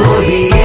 我已